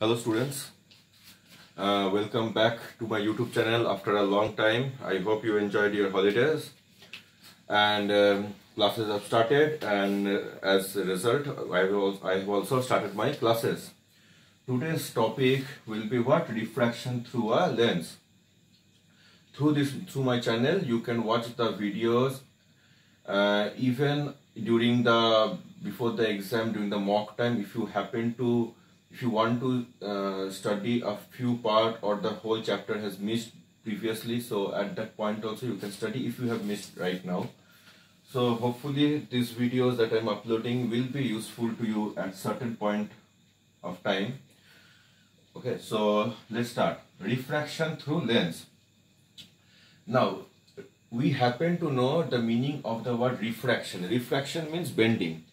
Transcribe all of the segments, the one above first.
Hello students, uh, welcome back to my YouTube channel after a long time. I hope you enjoyed your holidays and um, classes have started and uh, as a result I have, also, I have also started my classes. Today's topic will be what? Refraction through a lens. Through this, through my channel you can watch the videos uh, even during the before the exam during the mock time if you happen to if you want to uh, study a few part or the whole chapter has missed previously so at that point also you can study if you have missed right now. So hopefully these videos that i'm uploading will be useful to you at certain point of time. Okay so let's start. Refraction through lens. Now we happen to know the meaning of the word refraction. Refraction means bending.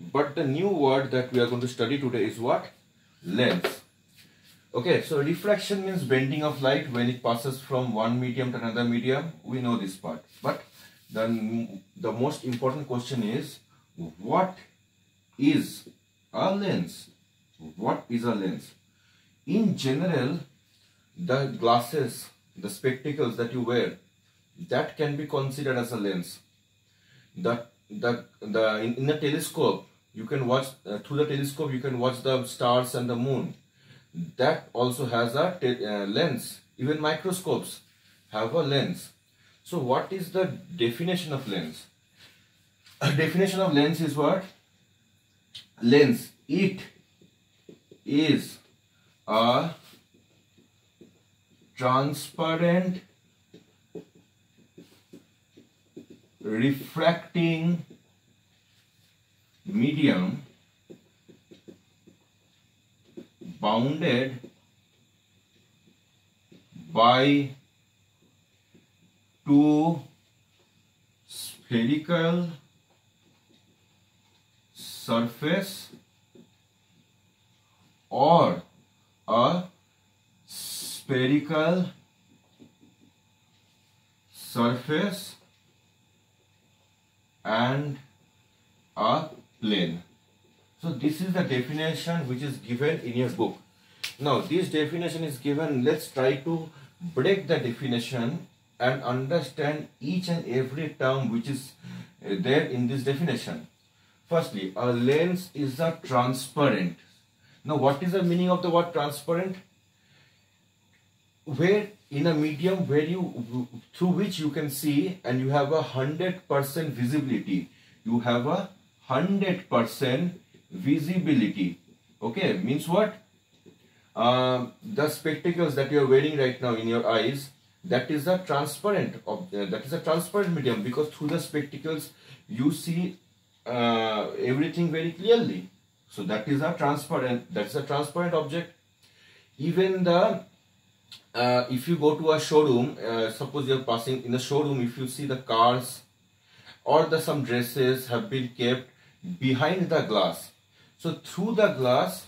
But the new word that we are going to study today is what lens. Okay, so refraction means bending of light when it passes from one medium to another medium. We know this part. But the, the most important question is, what is a lens? What is a lens? In general, the glasses, the spectacles that you wear, that can be considered as a lens. The, the, the, in, in a telescope, you can watch uh, through the telescope you can watch the stars and the moon. That also has a uh, lens. Even microscopes have a lens. So what is the definition of lens? A definition of lens is what? Lens. It is a transparent refracting medium bounded by two spherical surface or a spherical surface and a plane. So this is the definition which is given in your book. Now this definition is given, let's try to break the definition and understand each and every term which is uh, there in this definition. Firstly, a lens is a transparent. Now what is the meaning of the word transparent? Where in a medium where you through which you can see and you have a hundred percent visibility. You have a 100% visibility. Okay, means what? Uh, the spectacles that you are wearing right now in your eyes, that is a transparent, uh, that is a transparent medium because through the spectacles you see uh, everything very clearly. So that is a transparent, that's a transparent object. Even the, uh, if you go to a showroom, uh, suppose you're passing in the showroom, if you see the cars or the some dresses have been kept behind the glass. So through the glass,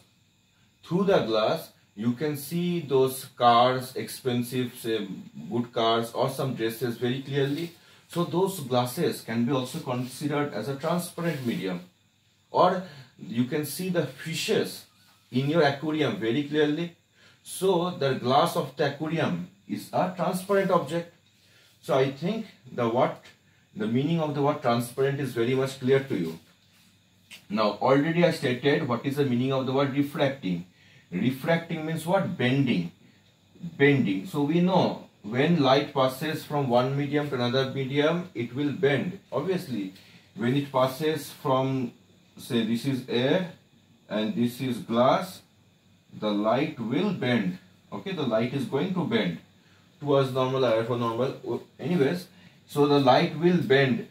through the glass, you can see those cars, expensive, say, good cars or some dresses very clearly. So those glasses can be also considered as a transparent medium. Or you can see the fishes in your aquarium very clearly. So the glass of the aquarium is a transparent object. So I think the what the meaning of the word transparent is very much clear to you. Now already I stated what is the meaning of the word refracting. Refracting means what? Bending. Bending. So we know when light passes from one medium to another medium, it will bend. Obviously, when it passes from, say this is air and this is glass, the light will bend. Okay, the light is going to bend towards normal or for normal. Anyways, so the light will bend.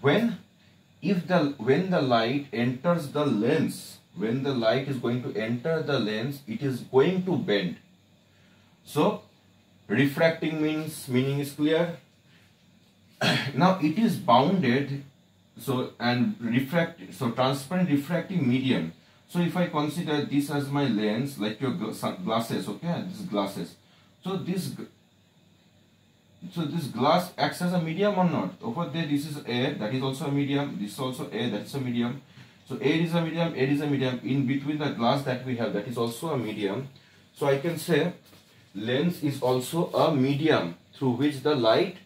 When? If the when the light enters the lens when the light is going to enter the lens it is going to bend. So refracting means meaning is clear. Now it is bounded so and refract so transparent refracting medium. So if i consider this as my lens like your glasses okay this glasses. So this so this glass acts as a medium or not over there this is air that is also a medium this is also air that's a medium So air is a medium, air is a medium. In between the glass that we have, that is also a medium. So I can say lens is also a medium through which the light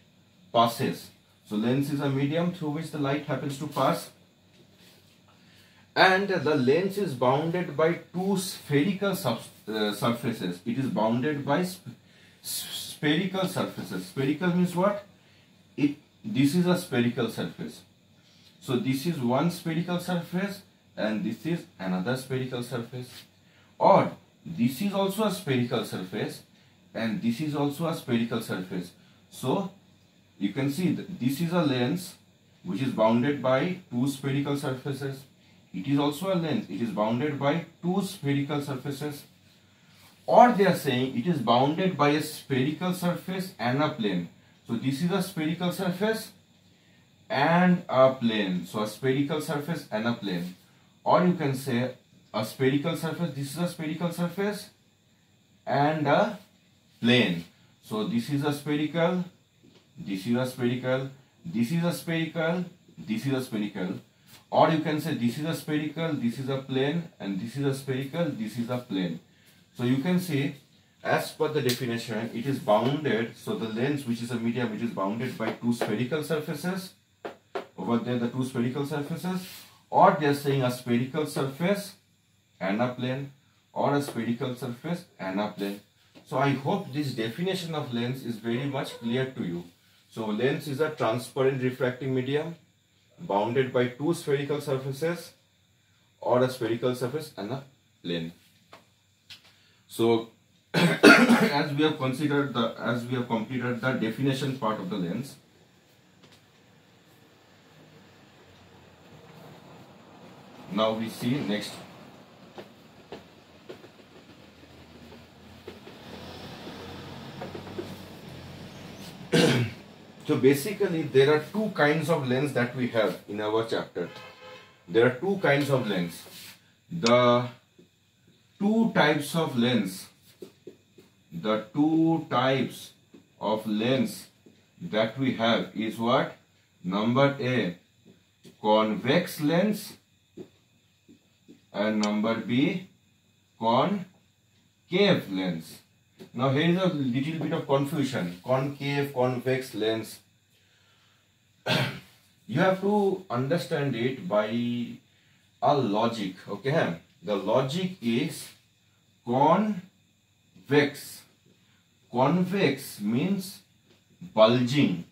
passes. So lens is a medium through which the light happens to pass. And the lens is bounded by two spherical uh, surfaces. It is bounded by sp spherical surfaces. Spherical means what? It This is a spherical surface. So this is one spherical surface and this is another spherical surface. Or this is also a spherical surface and this is also a spherical surface. So you can see that this is a lens which is bounded by two spherical surfaces. It is also a lens. It is bounded by two spherical surfaces. Or they are saying it is bounded by a spherical surface and a plane. So this is a spherical surface and a plane. So a spherical surface and a plane. Or you can say a spherical surface, this is a spherical surface and a plane. So this is a spherical, this is a spherical, this is a spherical, this is a spherical. Or you can say this is a spherical, this is a plane and this is a spherical, this is a plane. So you can see as per the definition, it is bounded. So the lens which is a medium which is bounded by two spherical surfaces. Over there the two spherical surfaces. Or they are saying a spherical surface and a plane or a spherical surface and a plane. So I hope this definition of lens is very much clear to you. So lens is a transparent refracting medium bounded by two spherical surfaces or a spherical surface and a plane. So as we have considered the as we have completed the definition part of the lens now we see next. So basically there are two kinds of lens that we have in our chapter. There are two kinds of lens. The two types of lens the two types of lens that we have is what? Number A, convex lens and number B, concave lens. Now here is a little bit of confusion. Concave, convex lens. you have to understand it by a logic. Okay, the logic is convex. Convex means bulging.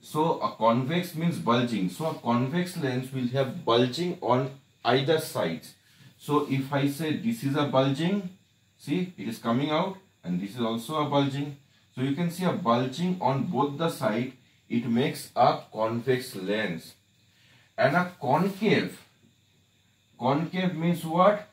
So a convex means bulging. So a convex lens will have bulging on either sides so if i say this is a bulging see it is coming out and this is also a bulging. So you can see a bulging on both the side. It makes a convex lens. And a concave concave means what?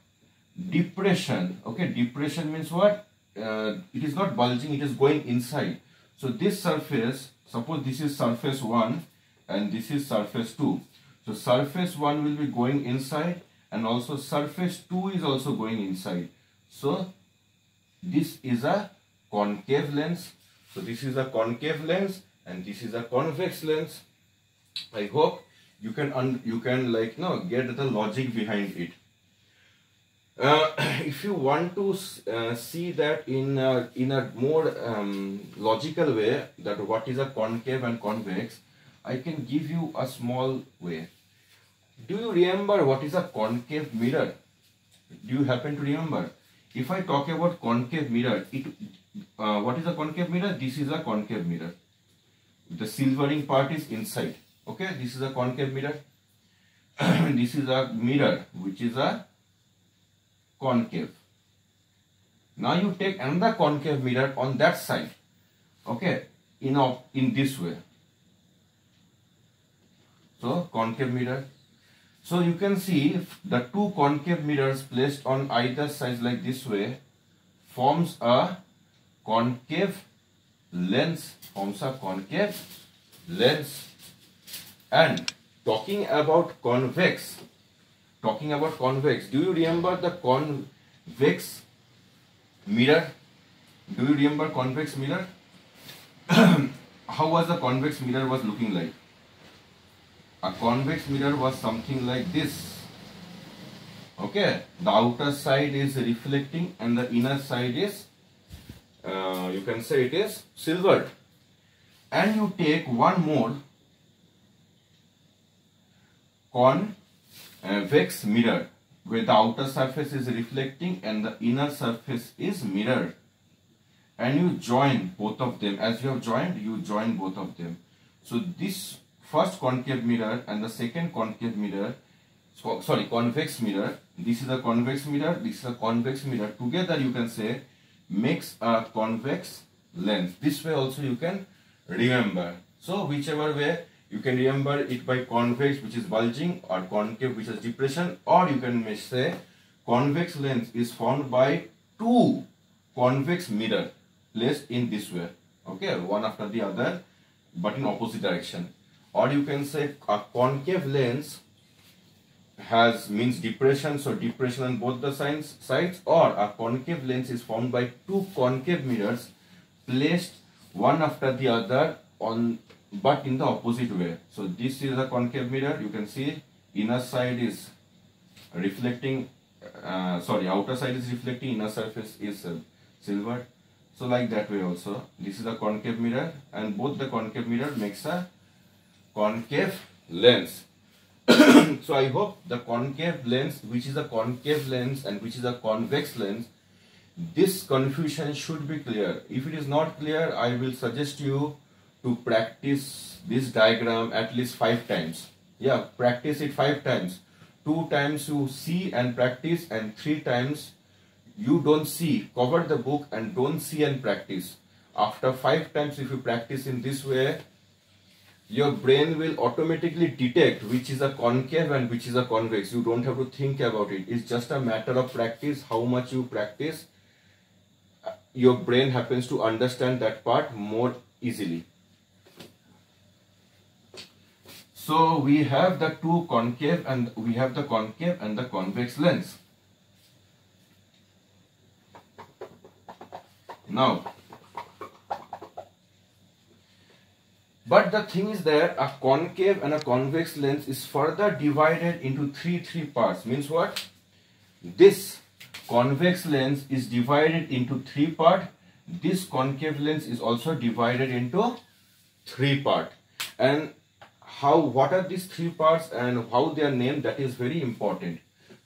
Depression. Okay depression means what? Uh, it is not bulging it is going inside. So this surface suppose this is surface 1 and this is surface 2 so surface 1 will be going inside and also surface 2 is also going inside. So this is a concave lens. So this is a concave lens and this is a convex lens. I hope you can you can like you know get the logic behind it. Uh, if you want to uh, see that in a, in a more um, logical way that what is a concave and convex I can give you a small way. Do you remember what is a concave mirror? Do you happen to remember? If I talk about concave mirror it uh, what is a concave mirror? This is a concave mirror. The silvering part is inside okay this is a concave mirror this is a mirror which is a concave. Now you take another concave mirror on that side. Okay, in, a, in this way. So concave mirror. So you can see the two concave mirrors placed on either side like this way forms a concave lens forms a concave lens and talking about convex talking about convex do you remember the convex mirror? Do you remember convex mirror? How was the convex mirror was looking like? A convex mirror was something like this. Okay the outer side is reflecting and the inner side is uh, you can say it is silvered. And you take one more convex uh, mirror. Where the outer surface is reflecting and the inner surface is mirrored and you join both of them. As you have joined you join both of them. So this first concave mirror and the second concave mirror sorry convex mirror. This is a convex mirror. This is a convex mirror. Together you can say makes a convex lens. This way also you can remember. So whichever way you can remember it by convex which is bulging or concave which is depression or you can say convex lens is formed by two convex mirror placed in this way. Okay one after the other but in opposite direction. Or you can say a concave lens has means depression so depression on both the sides sides or a concave lens is formed by two concave mirrors placed one after the other on but in the opposite way. So this is a concave mirror. You can see inner side is reflecting uh, sorry outer side is reflecting inner surface is uh, silver. So like that way also. This is a concave mirror and both the concave mirror makes a concave lens. So I hope the concave lens, which is a concave lens and which is a convex lens, this confusion should be clear. If it is not clear, I will suggest you to practice this diagram at least five times. Yeah, practice it five times. Two times you see and practice and three times you don't see. Cover the book and don't see and practice. After five times if you practice in this way, your brain will automatically detect which is a concave and which is a convex. You don't have to think about it. It's just a matter of practice, how much you practice. Your brain happens to understand that part more easily. So we have the two concave and we have the concave and the convex lens. Now, But the thing is that a concave and a convex lens is further divided into three three parts. Means what? This convex lens is divided into three part. This concave lens is also divided into three part. And how what are these three parts and how they are named that is very important.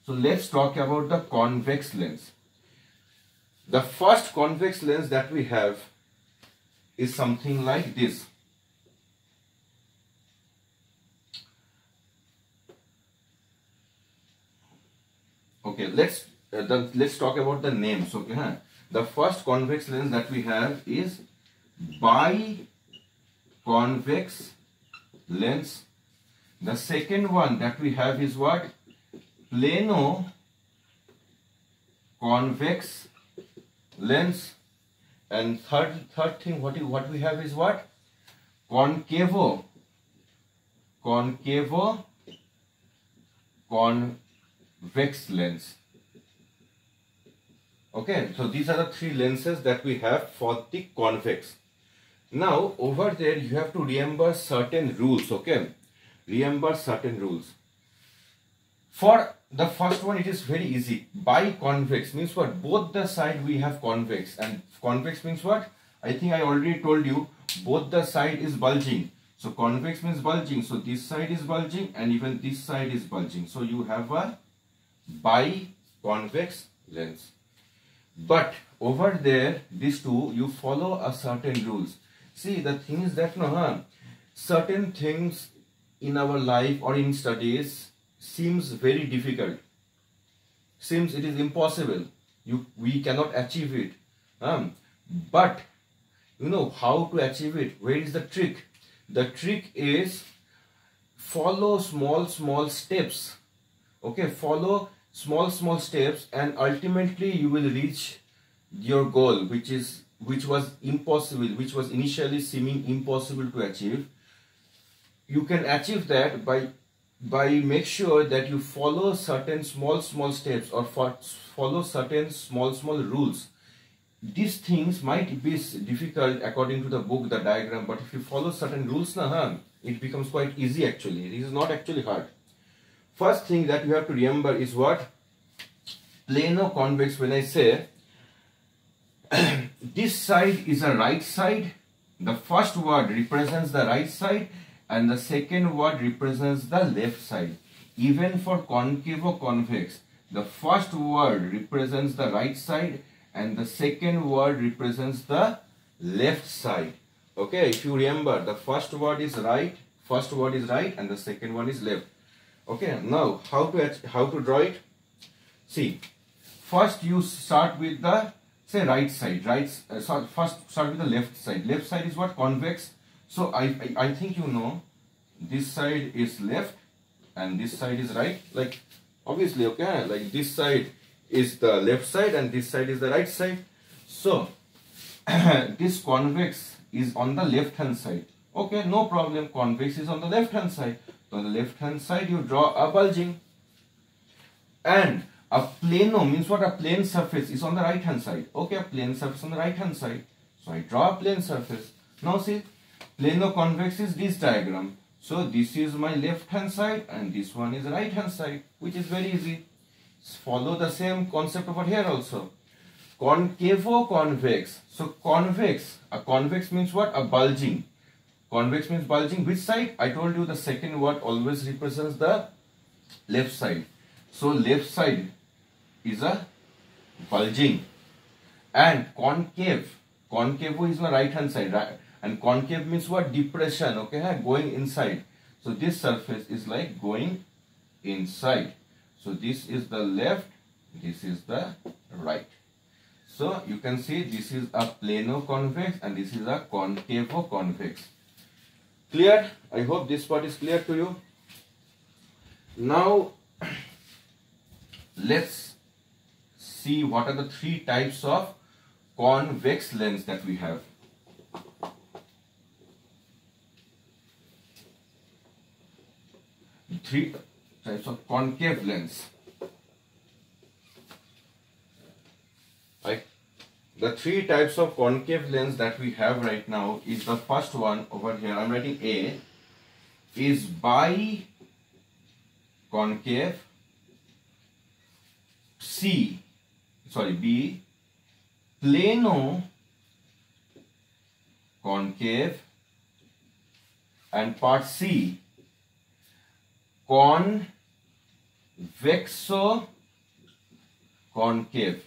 So let's talk about the convex lens. The first convex lens that we have is something like this okay let's uh, the, let's talk about the names okay huh? the first convex lens that we have is biconvex lens. The second one that we have is what? Plano convex lens. And third third thing what what we have is what? Concavo concavo con Vex lens. Okay, so these are the three lenses that we have for the convex. Now, over there you have to remember certain rules, okay? Remember certain rules. For the first one, it is very easy. Biconvex means what? Both the side we have convex and convex means what? I think I already told you both the side is bulging. So convex means bulging. So this side is bulging and even this side is bulging. So you have a biconvex lens. But over there, these two, you follow a certain rules. See, the thing is that no, huh, certain things in our life or in studies seems very difficult. Seems it is impossible. You we cannot achieve it. Um, but you know how to achieve it. Where is the trick? The trick is follow small small steps okay follow small small steps and ultimately you will reach your goal which is which was impossible which was initially seeming impossible to achieve you can achieve that by by make sure that you follow certain small small steps or follow certain small small rules these things might be difficult according to the book the diagram but if you follow certain rules nah, it becomes quite easy actually it is not actually hard First thing that you have to remember is what? plano convex when I say this side is a right side. The first word represents the right side and the second word represents the left side. Even for concave or convex the first word represents the right side and the second word represents the left side. Okay if you remember the first word is right first word is right and the second one is left. Okay now how to how to draw it? See first you start with the say right side right uh, so first start with the left side. Left side is what? Convex. So I, I i think you know this side is left and this side is right. Like obviously okay like this side is the left side and this side is the right side. So this convex is on the left hand side. Okay no problem. Convex is on the left hand side. So on the left hand side you draw a bulging. And a plano means what? A plane surface is on the right hand side. Okay a plane surface on the right hand side. So i draw a plane surface. Now see plano convex is this diagram. So this is my left hand side and this one is right hand side which is very easy. Follow the same concept over here also. Concavo convex. So convex a convex means what? A bulging. Convex means bulging. Which side? I told you the second word always represents the left side. So left side is a bulging and concave concave is the right hand side right and concave means what depression okay going inside so this surface is like going inside so this is the left, this is the right. So you can see this is a plano convex and this is a concavo convex. Clear? I hope this part is clear to you. Now let's see what are the three types of convex lens that we have. Three types of concave lens. Right? The three types of concave lens that we have right now is the first one over here. I'm writing A is bi concave C sorry B. Plano concave and part C. Convexo concave.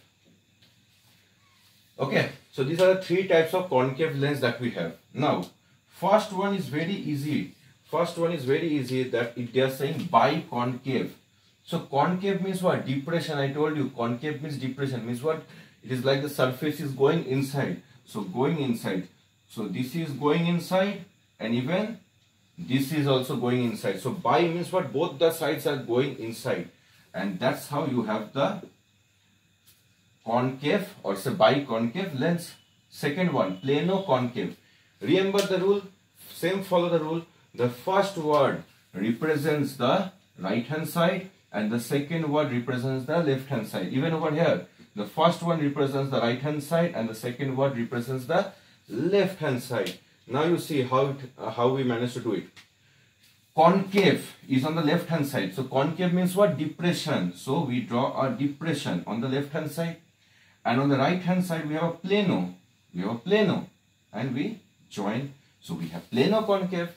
Okay so these are the three types of concave lens that we have. Now first one is very easy. First one is very easy that it they are saying biconcave so concave means what? Depression. I told you concave means depression. Means what? It is like the surface is going inside. So going inside. So this is going inside and even this is also going inside. So bi means what? Both the sides are going inside. And that's how you have the concave or say biconcave lens. Second one plano concave. Remember the rule? Same follow the rule. The first word represents the right hand side and the second word represents the left hand side even over here the first one represents the right hand side and the second word represents the left hand side now you see how, it, uh, how we managed to do it. Concave is on the left hand side. So concave means what? Depression. So we draw a depression on the left hand side. And on the right hand side we have a plano. We have a plano. And we join. So we have plano concave.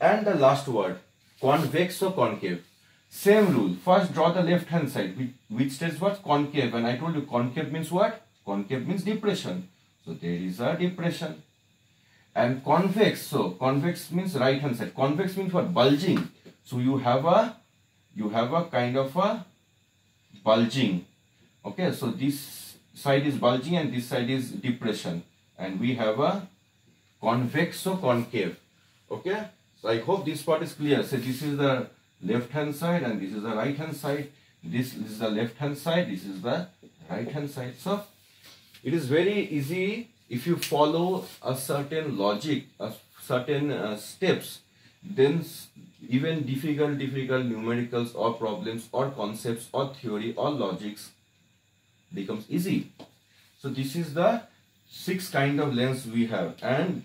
And the last word, convexo concave. Same rule. First draw the left hand side, which says what? Concave. And I told you concave means what? Concave means depression. So there is a depression. And convex. So convex means right hand side. Convex means what? Bulging. So you have a you have a kind of a bulging. Okay? So this side is bulging and this side is depression. And we have a convex so concave. Okay? So i hope this part is clear. So this is the left hand side and this is the right hand side. This, is the left hand side this is the right hand side. So it is very easy if you follow a certain logic, a certain uh, steps, then even difficult, difficult numericals or problems or concepts or theory or logics becomes easy. So this is the six kind of lens we have. And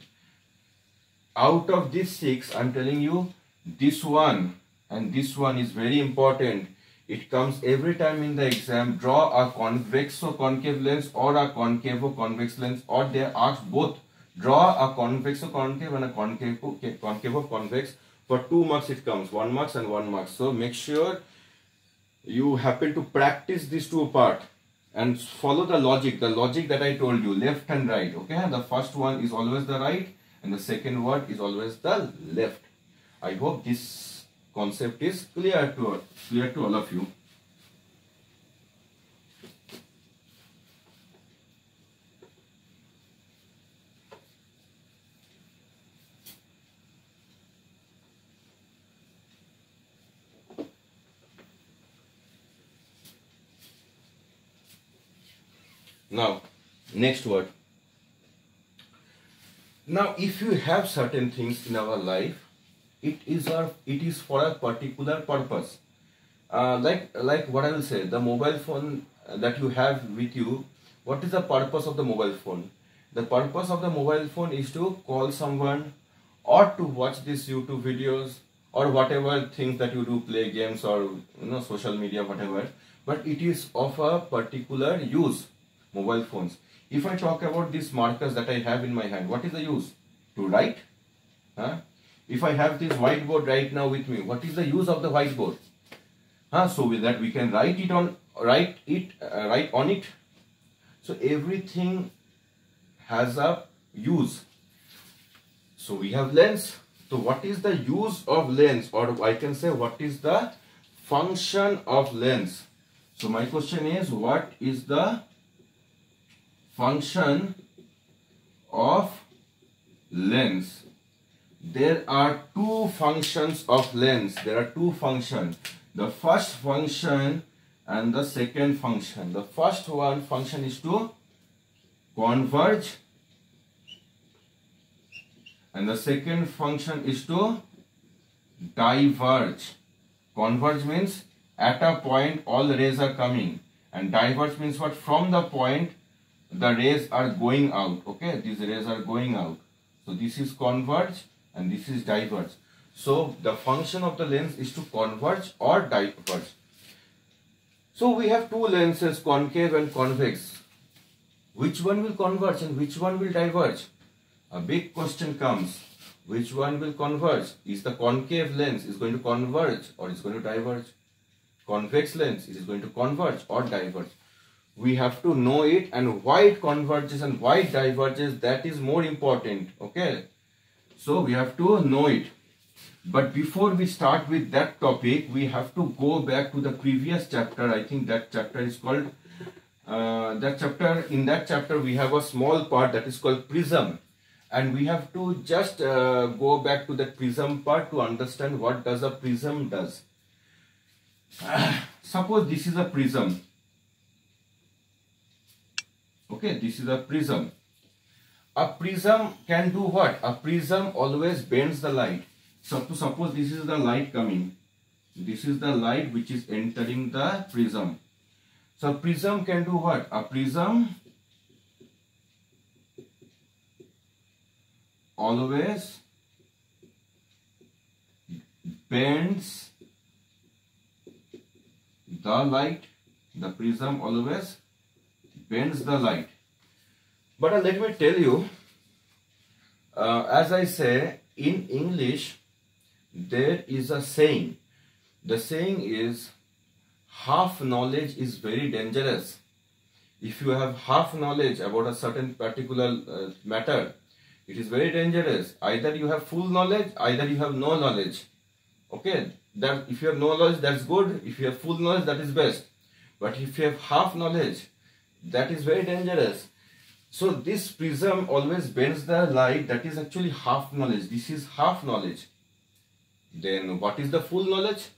out of these six, I'm telling you this one and this one is very important. it comes every time in the exam draw a convex or concave lens or a concave or convex lens or they ask both. Draw a convex or concave and a concave concave or convex. For two marks it comes one marks and one marks. So make sure you happen to practice these two part and follow the logic the logic that i told you left and right okay? The first one is always the right and the second word is always the left. I hope this concept is clear to clear to all of you Now, next word. Now, if you have certain things in our life, it is a, it is for a particular purpose. Uh, like like what I will say, the mobile phone that you have with you. What is the purpose of the mobile phone? The purpose of the mobile phone is to call someone, or to watch these YouTube videos, or whatever things that you do, play games or you know social media, whatever. But it is of a particular use mobile phones. If I talk about these markers that I have in my hand, what is the use? To write? Huh? If I have this whiteboard right now with me, what is the use of the whiteboard? Huh? So with that we can write it on, write it, uh, write on it. So everything has a use. So we have lens. So what is the use of lens or I can say what is the function of lens? So my question is what is the function of lens there are two functions of lens there are two functions. The first function and the second function. The first one function is to converge. And the second function is to diverge. Converge means at a point all rays are coming. And diverge means what? From the point the rays are going out. Okay? These rays are going out. So this is converge and this is diverge. So the function of the lens is to converge or diverge. So we have two lenses concave and convex. Which one will converge and which one will diverge? A big question comes. Which one will converge? Is the concave lens is going to converge or is going to diverge? Convex lens is going to converge or diverge? We have to know it and why it converges and why it diverges that is more important okay so we have to know it. But before we start with that topic we have to go back to the previous chapter. I think that chapter is called uh, that chapter in that chapter we have a small part that is called prism. And we have to just uh, go back to that prism part to understand what does a prism does. Suppose this is a prism. Okay, this is a prism. A prism can do what? A prism always bends the light. So suppose this is the light coming. This is the light which is entering the prism. So prism can do what? A prism always bends the light. The prism always bends the light. But uh, let me tell you, uh, as I say, in English, there is a saying. The saying is, half knowledge is very dangerous. If you have half knowledge about a certain particular uh, matter, it is very dangerous. Either you have full knowledge, either you have no knowledge. Okay, that if you have no knowledge, that's good. If you have full knowledge, that is best. But if you have half knowledge, that is very dangerous. So this prism always bends the light that is actually half knowledge. This is half knowledge. Then what is the full knowledge?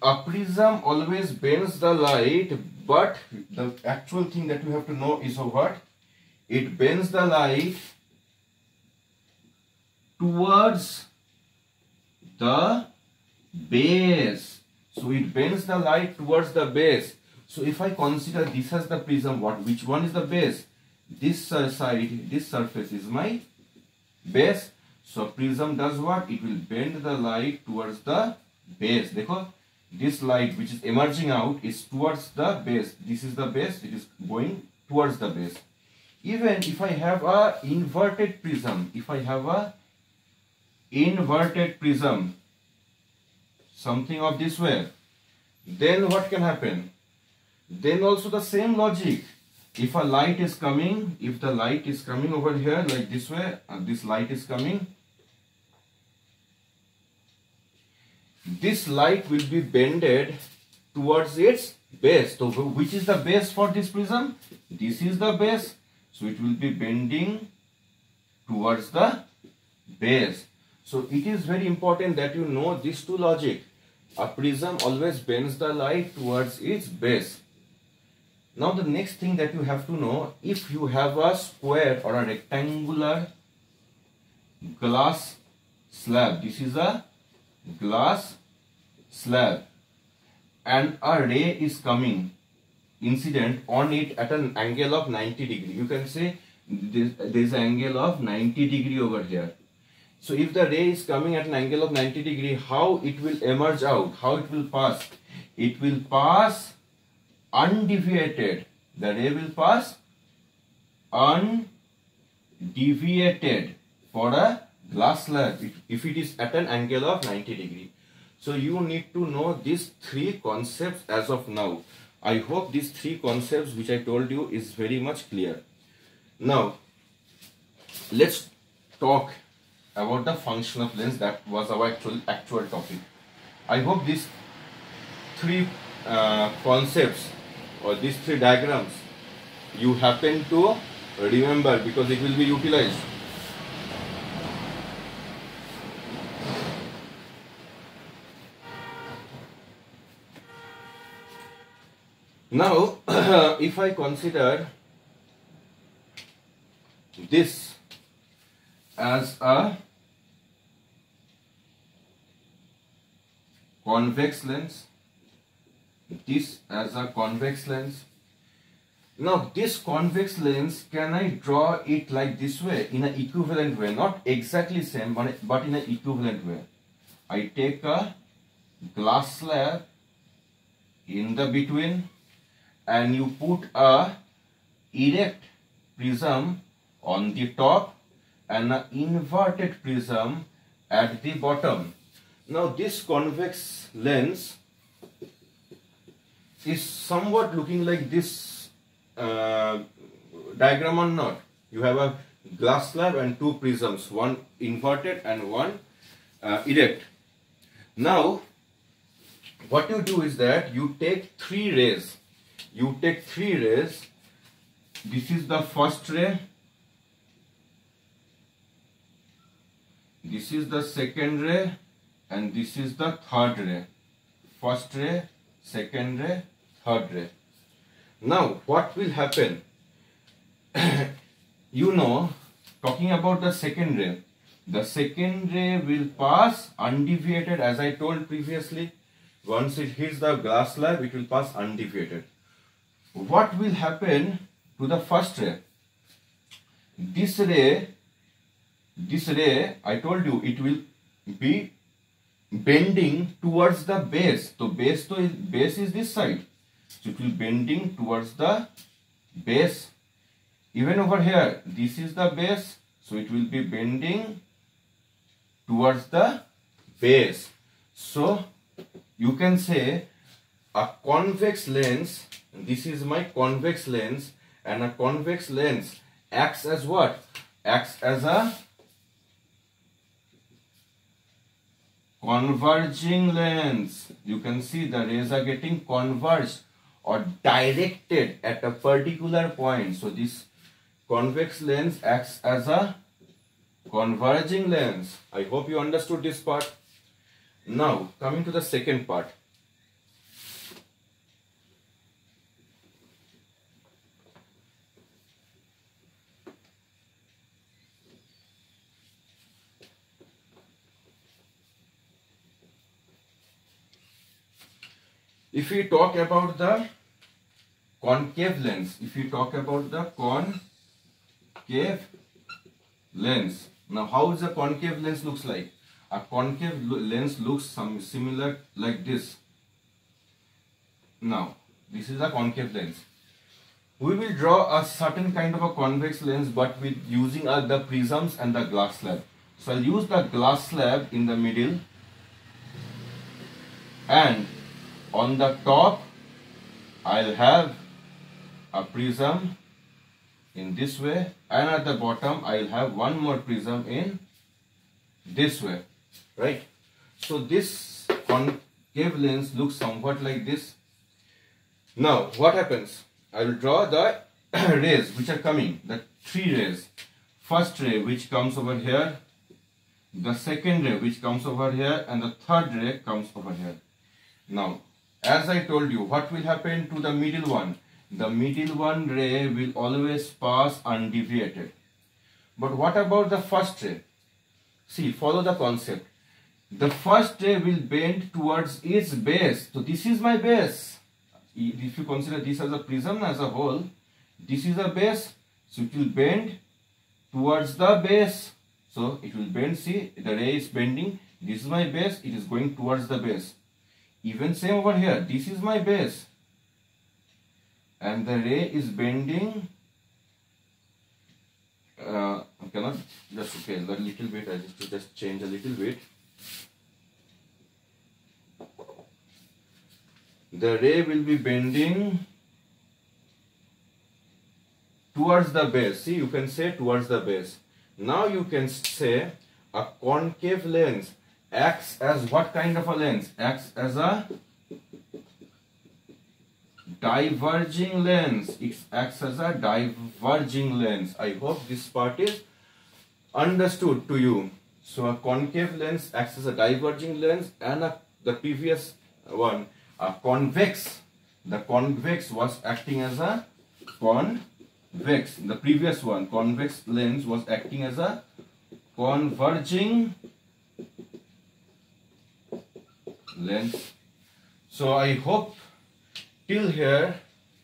A prism always bends the light but the actual thing that you have to know is what? It bends the light towards the base. So it bends the light towards the base. So if I consider this as the prism, what which one is the base? This side, this surface is my base. So prism does what? It will bend the light towards the base. देखो this light which is emerging out is towards the base. This is the base, it is going towards the base. Even if I have a inverted prism, if I have a inverted prism, something of this way, then what can happen? Then also the same logic. If a light is coming, if the light is coming over here like this way, and this light is coming, this light will be bended towards its base. So which is the base for this prism? This is the base. So it will be bending towards the base. So it is very important that you know these two logic. A prism always bends the light towards its base. Now the next thing that you have to know, if you have a square or a rectangular glass slab, this is a glass slab and a ray is coming incident on it at an angle of 90 degree. You can say there is an angle of 90 degree over here. So if the ray is coming at an angle of 90 degree, how it will emerge out, how it will pass? It will pass undeviated. The ray will pass undeviated for a glass slab if it is at an angle of 90 degree. So you need to know these three concepts as of now. I hope these three concepts which I told you is very much clear. Now, let's talk about the function of lens that was our actual actual topic. I hope these three uh, concepts or these three diagrams you happen to remember because it will be utilized. Now, if I consider this as a convex lens this as a convex lens? Now this convex lens can I draw it like this way in an equivalent way? Not exactly same but, but in an equivalent way. I take a glass slab in the between and you put a erect prism on the top and an inverted prism at the bottom. Now this convex lens is somewhat looking like this uh, diagram or not. You have a glass slab and two prisms, one inverted and one uh, erect. Now what you do is that you take three rays. You take three rays. This is the first ray this is the second ray and this is the third ray first ray second ray third ray now what will happen? You know talking about the second ray. The second ray will pass undeviated as i told previously. Once it hits the glass slab it will pass undeviated. What will happen to the first ray? This ray this ray I told you it will be bending towards the base. So base to base is this side it will bending towards the base. Even over here this is the base so it will be bending towards the base. So you can say a convex lens this is my convex lens and a convex lens acts as what? Acts as a converging lens. You can see the rays are getting converged or directed at a particular point. So this convex lens acts as a converging lens. I hope you understood this part. Now coming to the second part. If we talk about the concave lens, if we talk about the concave lens, now how is a concave lens looks like? A concave lens looks some similar like this. now this is a concave lens we will draw a certain kind of a convex lens but with using uh, the prisms and the glass slab so I'll use the glass slab in the middle and on the top I'll have a prism in this way and at the bottom I'll have one more prism in this way right? So this concave lens looks somewhat like this. Now what happens? I will draw the rays which are coming the three rays. First ray which comes over here. The second ray which comes over here. And the third ray comes over here. Now as I told you what will happen to the middle one the middle one ray will always pass undeviated. But what about the first ray? See, follow the concept. The first ray will bend towards its base. So this is my base. If you consider this as a prism as a whole, this is a base. So it will bend towards the base. So it will bend, see, the ray is bending. This is my base, it is going towards the base. Even same over here, this is my base. And the ray is bending uh, cannot just okay a little bit I just just change a little bit. The ray will be bending towards the base. See you can say towards the base. Now you can say a concave lens acts as what kind of a lens acts as a diverging lens. It acts as a diverging lens. I hope this part is understood to you. So a concave lens acts as a diverging lens and a, the previous one, a convex. The convex was acting as a convex. The previous one, convex lens was acting as a converging lens. So I hope till here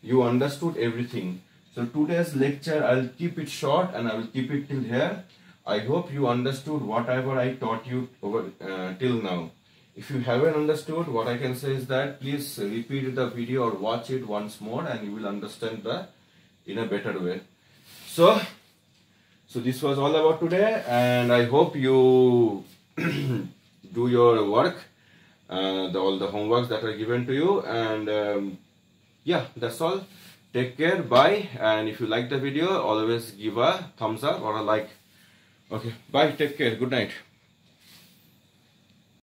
you understood everything. So today's lecture I'll keep it short and I will keep it till here. I hope you understood whatever I taught you over uh, till now. If you haven't understood, what I can say is that please repeat the video or watch it once more and you will understand the in a better way. So, so this was all about today and I hope you do your work, the, all the homeworks that are given to you and um, yeah that's all. Take care. Bye. And if you like the video always give a thumbs up or a like. Okay. Bye. Take care. Good night